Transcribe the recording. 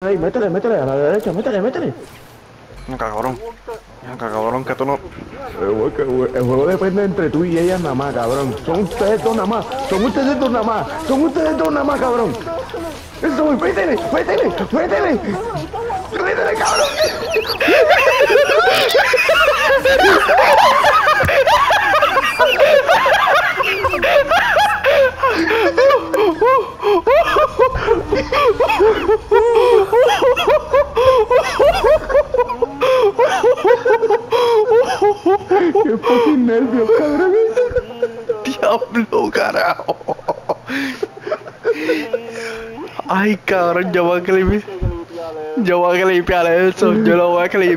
Ahí, métele, métele, a la derecha, métele, métele. Venga, cabrón. Venga, cabrón, que tú no. El juego, depende entre tú y ellas nada más, cabrón. Son ustedes dos nada más. Son ustedes dos nada más. Son ustedes dos nada más, cabrón. Eso, métele, métele, métele. Métele, cabrón. Qué fucking nervios, cabrón. Diablo, carajo. Ay, cabrón, yo voy a clipear. Yo voy a clipear eso. Yo lo voy a clipear.